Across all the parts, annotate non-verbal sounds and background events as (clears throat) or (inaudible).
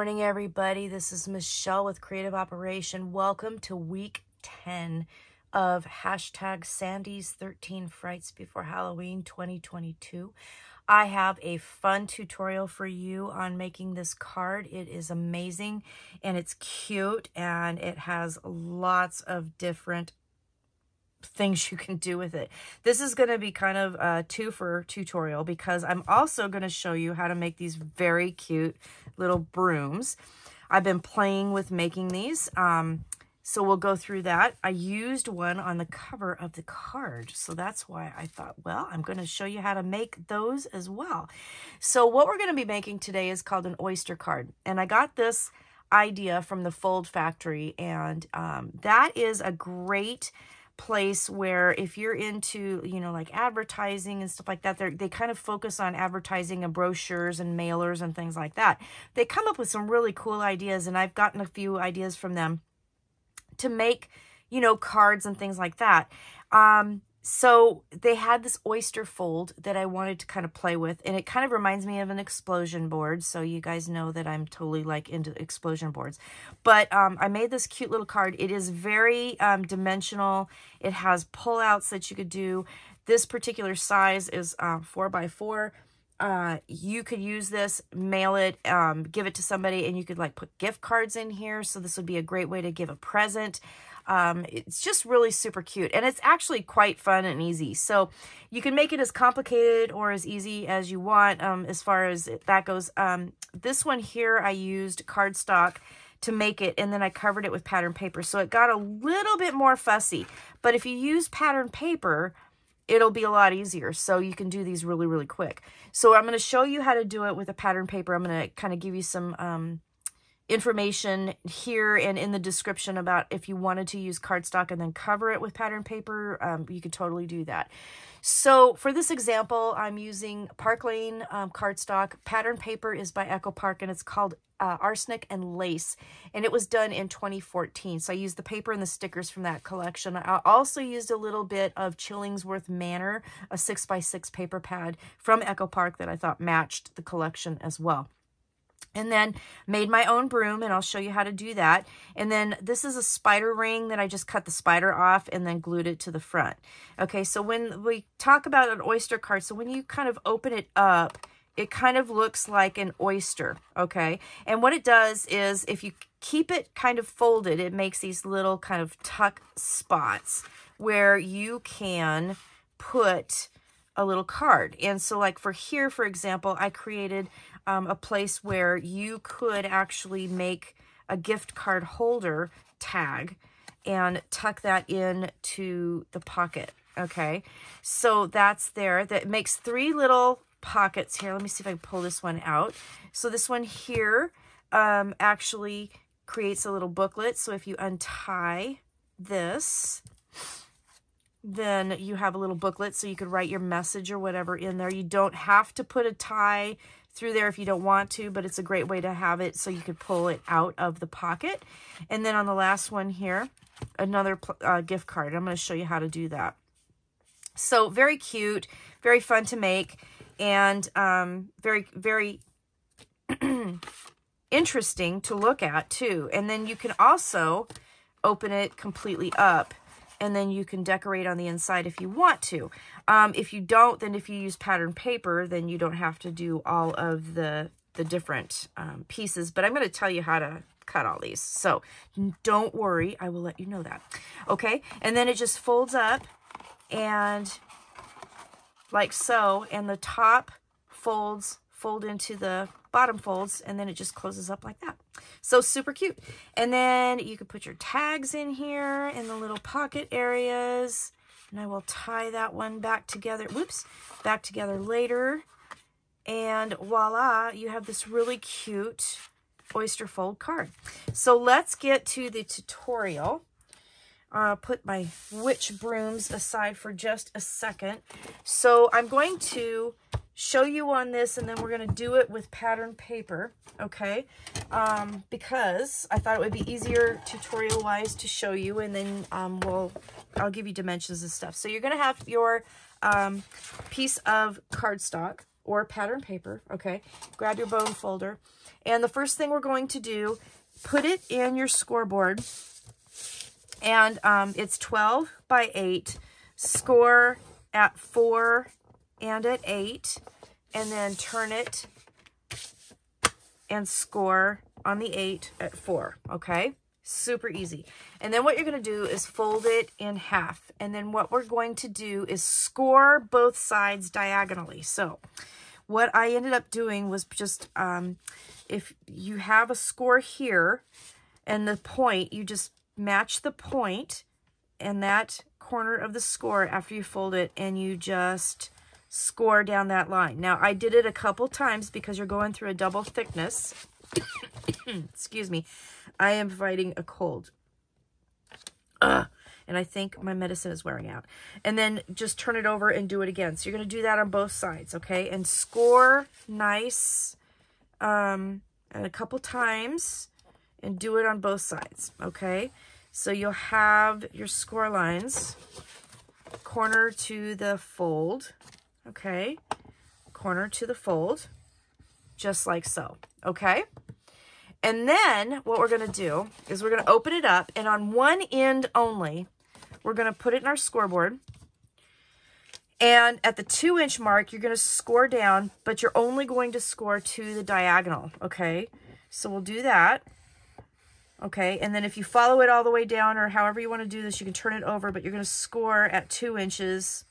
Morning, everybody. This is Michelle with Creative Operation. Welcome to week 10 of hashtag Sandy's 13 Frights Before Halloween 2022. I have a fun tutorial for you on making this card. It is amazing and it's cute and it has lots of different things you can do with it. This is going to be kind of a two for tutorial because I'm also going to show you how to make these very cute little brooms. I've been playing with making these. Um, so we'll go through that. I used one on the cover of the card. So that's why I thought, well, I'm going to show you how to make those as well. So what we're going to be making today is called an oyster card. And I got this idea from the Fold Factory. And um, that is a great place where if you're into, you know, like advertising and stuff like that, they they kind of focus on advertising and brochures and mailers and things like that. They come up with some really cool ideas, and I've gotten a few ideas from them to make, you know, cards and things like that. Um, so they had this oyster fold that I wanted to kind of play with, and it kind of reminds me of an explosion board. So you guys know that I'm totally like into explosion boards. But um, I made this cute little card. It is very um, dimensional. It has pullouts that you could do. This particular size is uh, four by four. Uh, you could use this, mail it, um, give it to somebody, and you could like put gift cards in here. So this would be a great way to give a present. Um, it's just really super cute and it's actually quite fun and easy. So you can make it as complicated or as easy as you want um, as far as that goes. Um, this one here, I used cardstock to make it and then I covered it with pattern paper. So it got a little bit more fussy, but if you use pattern paper, it'll be a lot easier. So you can do these really, really quick. So I'm going to show you how to do it with a pattern paper. I'm going to kind of give you some um, information here and in the description about if you wanted to use cardstock and then cover it with pattern paper, um, you could totally do that. So for this example, I'm using Park Lane um, cardstock. Pattern paper is by Echo Park and it's called uh, Arsenic and Lace. And it was done in 2014. So I used the paper and the stickers from that collection. I also used a little bit of Chillingsworth Manor, a 6x6 paper pad from Echo Park that I thought matched the collection as well and then made my own broom and I'll show you how to do that. And then this is a spider ring that I just cut the spider off and then glued it to the front. Okay, so when we talk about an oyster card, so when you kind of open it up, it kind of looks like an oyster, okay? And what it does is if you keep it kind of folded, it makes these little kind of tuck spots where you can put a little card. And so like for here, for example, I created um, a place where you could actually make a gift card holder tag and tuck that in to the pocket. Okay, so that's there. That makes three little pockets here. Let me see if I can pull this one out. So this one here um, actually creates a little booklet. So if you untie this, then you have a little booklet so you could write your message or whatever in there. You don't have to put a tie through there if you don't want to, but it's a great way to have it so you could pull it out of the pocket. And then on the last one here, another uh, gift card. I'm going to show you how to do that. So very cute, very fun to make, and um, very, very (clears throat) interesting to look at too. And then you can also open it completely up and then you can decorate on the inside if you want to. Um, if you don't, then if you use pattern paper, then you don't have to do all of the, the different um, pieces. But I'm going to tell you how to cut all these. So don't worry, I will let you know that. Okay, and then it just folds up and like so, and the top folds fold into the bottom folds, and then it just closes up like that. So super cute. And then you could put your tags in here in the little pocket areas. And I will tie that one back together. Whoops. Back together later. And voila, you have this really cute oyster fold card. So let's get to the tutorial. I'll put my witch brooms aside for just a second. So I'm going to show you on this and then we're going to do it with pattern paper, okay? Um, because I thought it would be easier tutorial-wise to show you and then um, we'll, I'll give you dimensions and stuff. So you're going to have your um, piece of cardstock or pattern paper, okay? Grab your bone folder. And the first thing we're going to do, put it in your scoreboard. And um, it's 12 by 8. Score at 4 and at 8. And then turn it and score on the 8 at 4, okay? Super easy. And then what you're going to do is fold it in half. And then what we're going to do is score both sides diagonally. So what I ended up doing was just, um, if you have a score here and the point, you just match the point and that corner of the score after you fold it and you just score down that line. Now, I did it a couple times because you're going through a double thickness. (coughs) Excuse me. I am fighting a cold. Ugh. And I think my medicine is wearing out. And then just turn it over and do it again. So you're going to do that on both sides, okay? And score nice um, and a couple times and do it on both sides, okay? So you'll have your score lines corner to the fold, okay? Corner to the fold, just like so, okay? And then what we're going to do is we're going to open it up and on one end only, we're going to put it in our scoreboard. And at the two inch mark, you're going to score down, but you're only going to score to the diagonal. Okay. So we'll do that. Okay. And then if you follow it all the way down or however you want to do this, you can turn it over, but you're going to score at two inches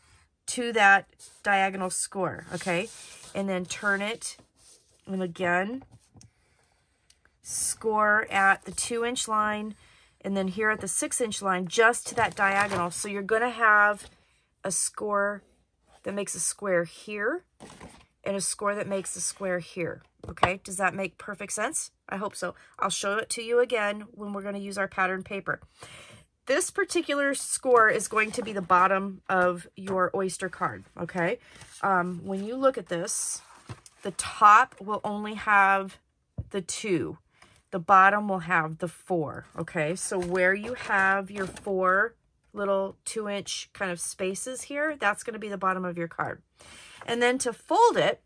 to that diagonal score. Okay. And then turn it and again score at the two inch line and then here at the six inch line just to that diagonal. So you're going to have a score that makes a square here and a score that makes a square here. Okay, does that make perfect sense? I hope so. I'll show it to you again when we're going to use our pattern paper. This particular score is going to be the bottom of your oyster card, okay? Um, when you look at this, the top will only have the two the bottom will have the four, okay? So where you have your four little two inch kind of spaces here, that's gonna be the bottom of your card. And then to fold it,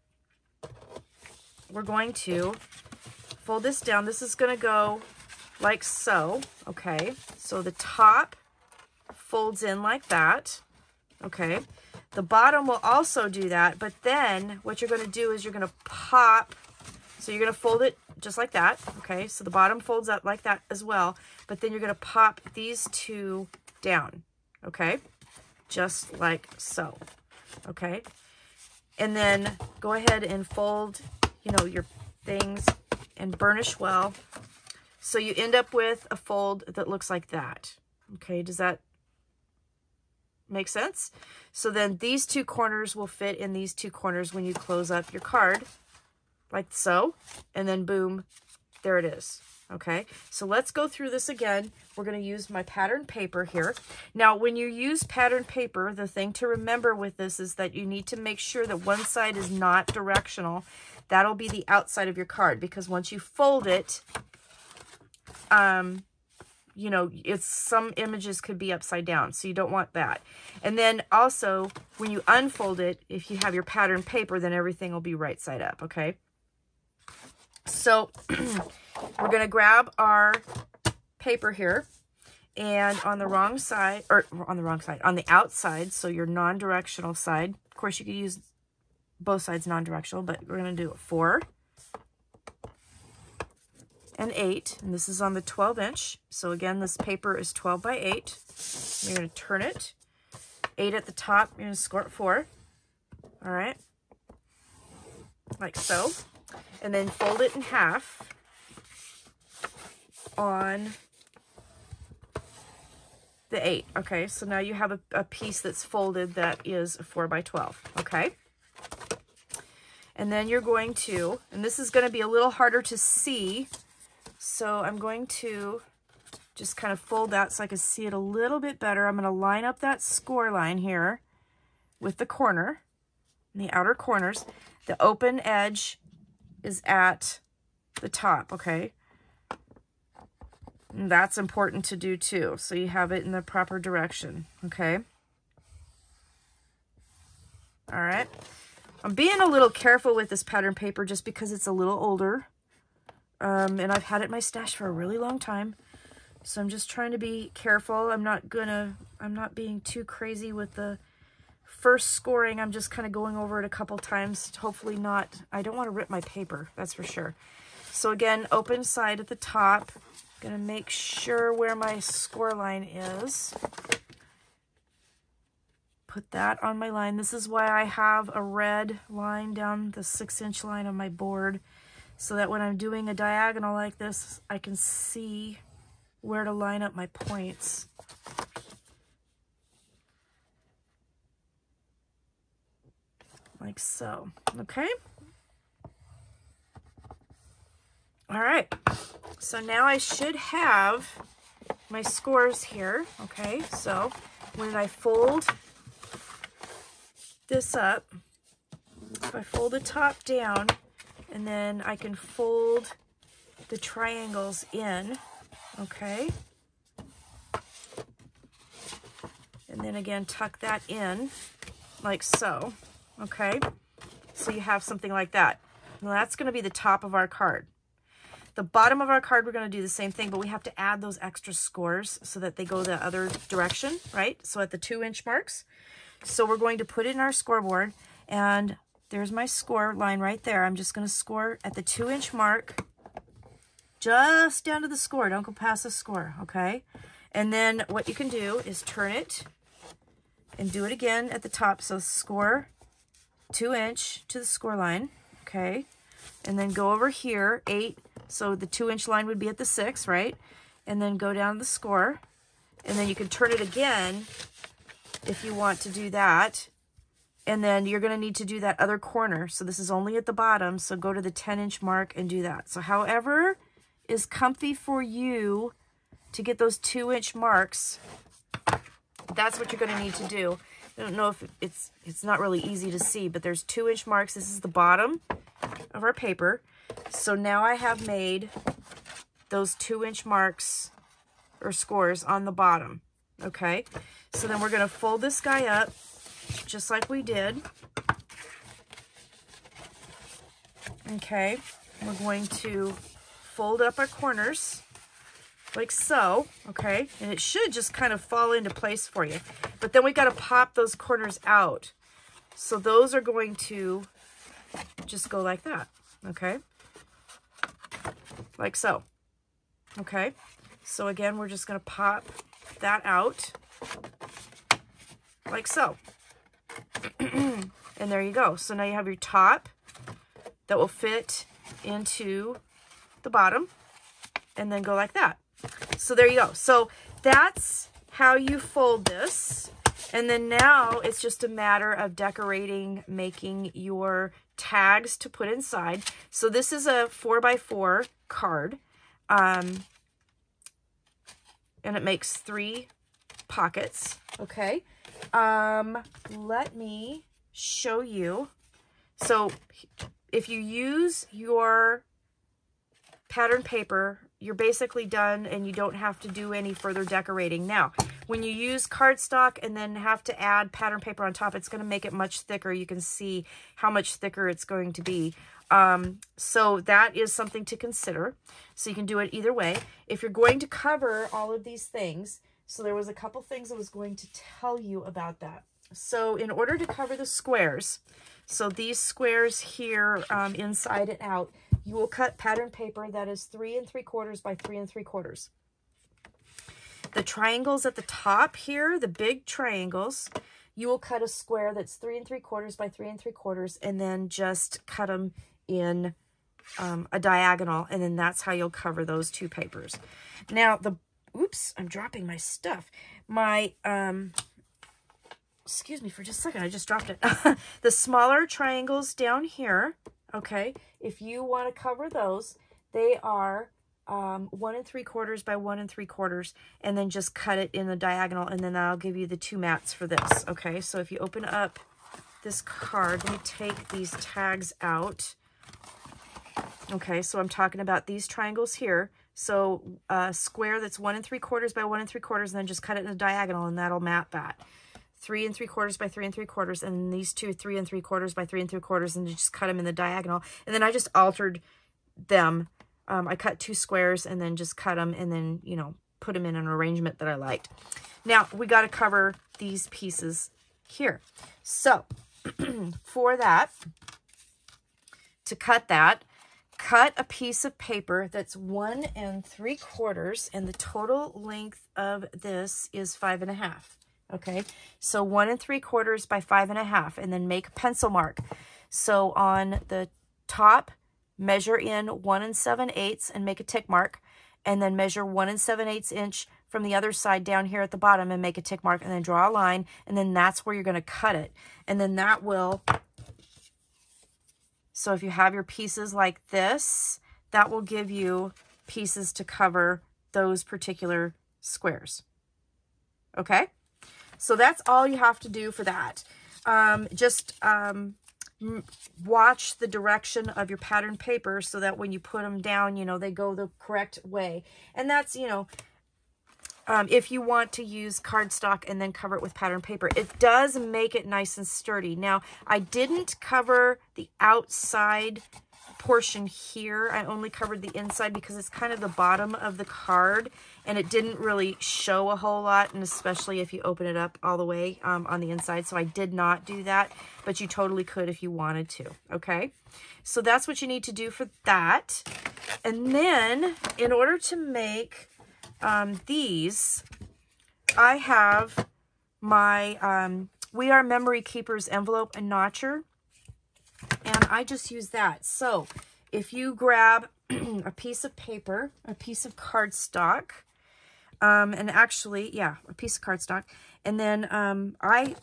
we're going to fold this down. This is gonna go like so, okay? So the top folds in like that, okay? The bottom will also do that, but then what you're gonna do is you're gonna pop, so you're gonna fold it just like that. Okay, so the bottom folds up like that as well. But then you're going to pop these two down. Okay, just like so. Okay, and then go ahead and fold, you know, your things and burnish well. So you end up with a fold that looks like that. Okay, does that make sense? So then these two corners will fit in these two corners when you close up your card like so, and then boom, there it is. Okay, so let's go through this again. We're going to use my pattern paper here. Now, when you use pattern paper, the thing to remember with this is that you need to make sure that one side is not directional. That'll be the outside of your card because once you fold it, um, you know, it's some images could be upside down, so you don't want that. And then also, when you unfold it, if you have your pattern paper, then everything will be right side up, okay? So (clears throat) we're going to grab our paper here and on the wrong side, or on the wrong side, on the outside, so your non-directional side. Of course, you could use both sides non-directional, but we're going to do it four and eight, and this is on the 12 inch. So again, this paper is 12 by eight. You're going to turn it. Eight at the top, you're going to score it four. All right. Like so and then fold it in half on the 8. Okay, so now you have a, a piece that's folded that is a 4 by 12. Okay. And then you're going to, and this is going to be a little harder to see, so I'm going to just kind of fold that so I can see it a little bit better. I'm going to line up that score line here with the corner, the outer corners. The open edge is at the top, okay? And that's important to do too, so you have it in the proper direction, okay? All right. I'm being a little careful with this pattern paper just because it's a little older. Um, and I've had it in my stash for a really long time. So I'm just trying to be careful. I'm not gonna, I'm not being too crazy with the first scoring. I'm just kind of going over it a couple times. Hopefully not, I don't want to rip my paper, that's for sure. So again, open side at the top. Gonna make sure where my score line is. Put that on my line. This is why I have a red line down the six inch line on my board so that when I'm doing a diagonal like this, I can see where to line up my points. Like so, okay? All right, so now I should have my scores here, okay? So when I fold this up, if I fold the top down, and then I can fold the triangles in, okay? And then again, tuck that in like so, okay? So you have something like that. Now that's gonna be the top of our card. The bottom of our card, we're going to do the same thing, but we have to add those extra scores so that they go the other direction, right? So at the two inch marks. So we're going to put it in our scoreboard and there's my score line right there. I'm just going to score at the two inch mark, just down to the score. Don't go past the score, okay? And then what you can do is turn it and do it again at the top. So score two inch to the score line, okay? And then go over here, eight, so the two inch line would be at the six, right? And then go down the score. And then you can turn it again if you want to do that. And then you're going to need to do that other corner. So this is only at the bottom. So go to the 10 inch mark and do that. So however is comfy for you to get those two inch marks, that's what you're going to need to do. I don't know if it's it's not really easy to see, but there's two inch marks. This is the bottom of our paper. So now I have made those two inch marks or scores on the bottom. Okay, so then we're going to fold this guy up just like we did. Okay, we're going to fold up our corners like so, okay? And it should just kind of fall into place for you. But then we got to pop those corners out. So those are going to just go like that, okay? Like so. Okay, so again, we're just going to pop that out like so. (clears throat) and there you go. So now you have your top that will fit into the bottom and then go like that. So there you go. So that's how you fold this. And then now it's just a matter of decorating, making your tags to put inside. So this is a four by four card. Um, and it makes three pockets. Okay. Um, let me show you. So if you use your pattern paper, you're basically done and you don't have to do any further decorating. Now, when you use cardstock and then have to add pattern paper on top, it's going to make it much thicker. You can see how much thicker it's going to be. Um, so that is something to consider. So you can do it either way. If you're going to cover all of these things, so there was a couple things I was going to tell you about that. So in order to cover the squares, so these squares here um, inside and out, you will cut pattern paper that is three and three quarters by three and three quarters. The triangles at the top here, the big triangles, you will cut a square that's three and three quarters by three and three quarters and then just cut them in um, a diagonal, and then that's how you'll cover those two papers. Now, the, oops, I'm dropping my stuff. My, um, excuse me for just a second, I just dropped it. (laughs) the smaller triangles down here, okay, if you want to cover those, they are um, one and three quarters by one and three quarters, and then just cut it in the diagonal, and then I'll give you the two mats for this, okay? So if you open up this card, let me take these tags out. Okay, so I'm talking about these triangles here. So a square that's one and three quarters by one and three quarters, and then just cut it in a diagonal, and that'll mat that. three and three quarters by three and three quarters, and these two three and three quarters by three and three quarters, and just cut them in the diagonal. And then I just altered them. Um, I cut two squares and then just cut them and then, you know, put them in an arrangement that I liked. Now, we got to cover these pieces here. So, (clears throat) for that, to cut that, cut a piece of paper that's one and three quarters, and the total length of this is five and a half. Okay, so one and three quarters by five and a half, and then make a pencil mark. So on the top, measure in one and seven eighths and make a tick mark, and then measure one and seven eighths inch from the other side down here at the bottom and make a tick mark, and then draw a line, and then that's where you're going to cut it. And then that will so if you have your pieces like this, that will give you pieces to cover those particular squares. Okay? So that's all you have to do for that. Um, just um, watch the direction of your pattern paper so that when you put them down, you know, they go the correct way. And that's, you know, um, if you want to use cardstock and then cover it with pattern paper. It does make it nice and sturdy. Now, I didn't cover the outside portion here. I only covered the inside because it's kind of the bottom of the card and it didn't really show a whole lot and especially if you open it up all the way um, on the inside. So I did not do that, but you totally could if you wanted to, okay? So that's what you need to do for that. And then in order to make um, these, I have my um, We Are Memory Keepers envelope and notcher, and I just use that. So if you grab (clears throat) a piece of paper, a piece of cardstock, um, and actually, yeah, a piece of cardstock, and then um, I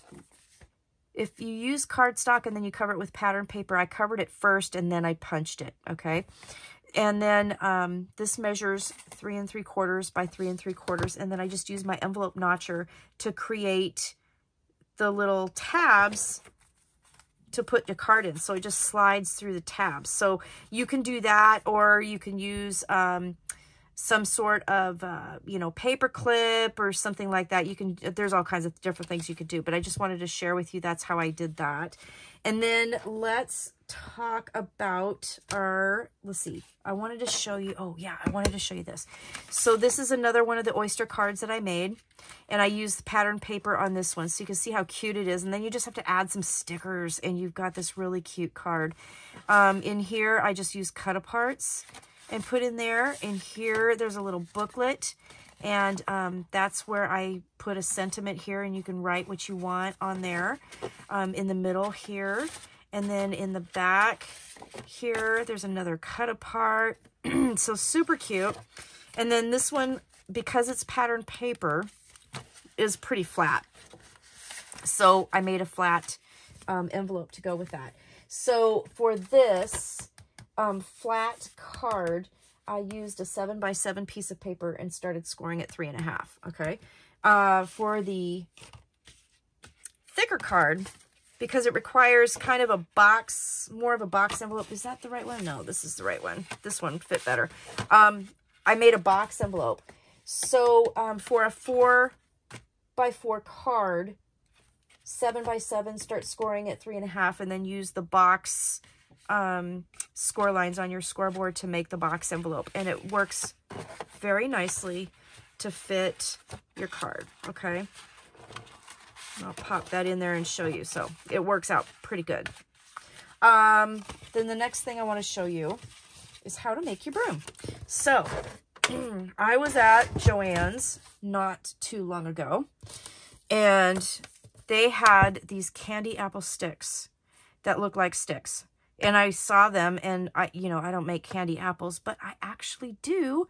if you use cardstock and then you cover it with pattern paper, I covered it first and then I punched it, okay? And then um, this measures three and three quarters by three and three quarters. And then I just use my envelope notcher to create the little tabs to put your card in. So it just slides through the tabs. So you can do that or you can use um, some sort of, uh, you know, paper clip or something like that. You can, there's all kinds of different things you could do, but I just wanted to share with you that's how I did that. And then let's talk about our, let's see, I wanted to show you, oh yeah, I wanted to show you this. So this is another one of the oyster cards that I made, and I used pattern paper on this one, so you can see how cute it is. And then you just have to add some stickers, and you've got this really cute card. Um, in here, I just use cut-aparts and put in there. And here, there's a little booklet, and um, that's where I put a sentiment here, and you can write what you want on there. Um, in the middle here, and then in the back here, there's another cut apart. (clears throat) so super cute. And then this one, because it's patterned paper, is pretty flat. So I made a flat um, envelope to go with that. So for this um, flat card, I used a seven by seven piece of paper and started scoring at three and a half. Okay. Uh, for the thicker card, because it requires kind of a box, more of a box envelope. Is that the right one? No, this is the right one. This one fit better. Um, I made a box envelope. So um, for a four by four card, seven by seven, start scoring at three and a half, and then use the box um, score lines on your scoreboard to make the box envelope. And it works very nicely to fit your card, okay? I'll pop that in there and show you. So it works out pretty good. Um, then the next thing I want to show you is how to make your broom. So (clears throat) I was at Joann's not too long ago, and they had these candy apple sticks that look like sticks. And I saw them, and I, you know, I don't make candy apples, but I actually do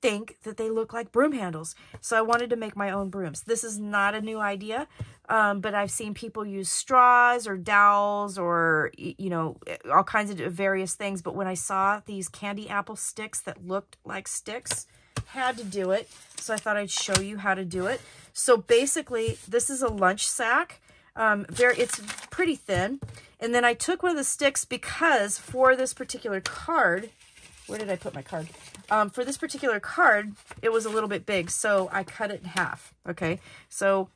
think that they look like broom handles. So I wanted to make my own brooms. This is not a new idea, um, but I've seen people use straws or dowels or, you know, all kinds of various things. But when I saw these candy apple sticks that looked like sticks, had to do it. So I thought I'd show you how to do it. So basically, this is a lunch sack. Um, very, it's pretty thin. And then I took one of the sticks because for this particular card, where did I put my card? Um, for this particular card, it was a little bit big, so I cut it in half, okay? So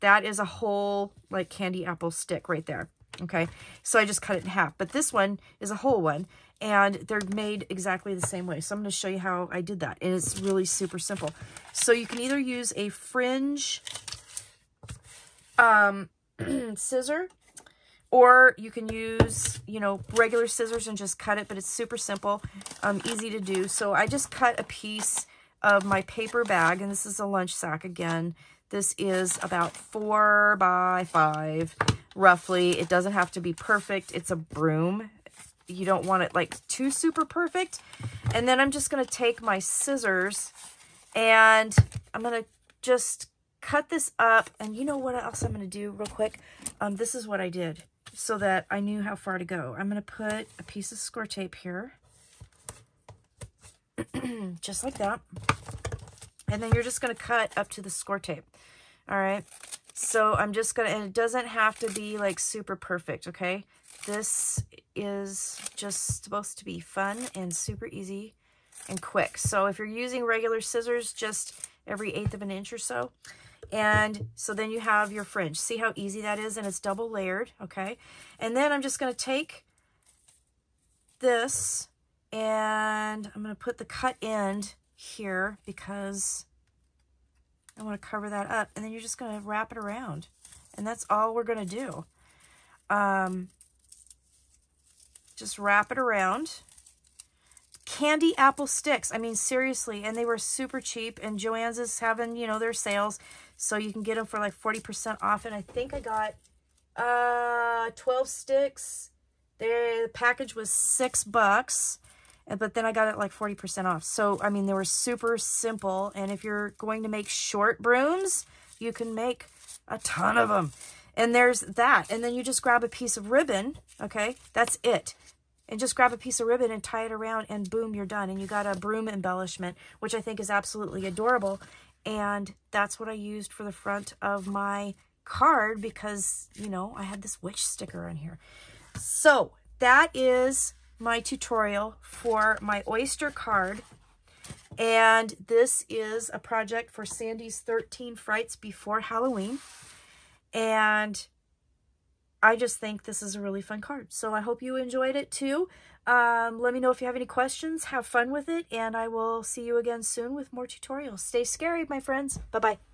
that is a whole like candy apple stick right there. Okay, so I just cut it in half. But this one is a whole one, and they're made exactly the same way. So I'm going to show you how I did that. And it's really super simple. So you can either use a fringe um, (clears throat) scissor, or you can use, you know, regular scissors and just cut it, but it's super simple, um, easy to do. So I just cut a piece of my paper bag, and this is a lunch sack again. This is about four by five, roughly. It doesn't have to be perfect. It's a broom. You don't want it like too super perfect. And then I'm just to take my scissors and I'm to just cut this up. And you know what else I'm going to do real quick? Um, this is what I did so that I knew how far to go. I'm going to put a piece of score tape here. (clears throat) just like that. And then you're just going to cut up to the score tape. All right. So I'm just going to, and it doesn't have to be like super perfect. Okay. This is just supposed to be fun and super easy and quick. So if you're using regular scissors, just every eighth of an inch or so. And so then you have your fringe. See how easy that is? And it's double layered, okay? And then I'm just going to take this and I'm going to put the cut end here because I want to cover that up. And then you're just going to wrap it around. And that's all we're going to do. Um, just wrap it around. Candy apple sticks. I mean, seriously. And they were super cheap. And Joann's is having, you know, their sales. So you can get them for like 40% off. And I think I got uh, 12 sticks. The package was six bucks but then I got it like 40% off. So, I mean, they were super simple. And if you're going to make short brooms, you can make a ton of them. And there's that. And then you just grab a piece of ribbon, okay? That's it. And just grab a piece of ribbon and tie it around and boom, you're done. And you got a broom embellishment, which I think is absolutely adorable. And that's what I used for the front of my card because, you know, I had this witch sticker on here. So that is my tutorial for my oyster card. And this is a project for Sandy's 13 Frights Before Halloween. And I just think this is a really fun card. So I hope you enjoyed it too. Um, let me know if you have any questions. Have fun with it. And I will see you again soon with more tutorials. Stay scary, my friends. Bye-bye.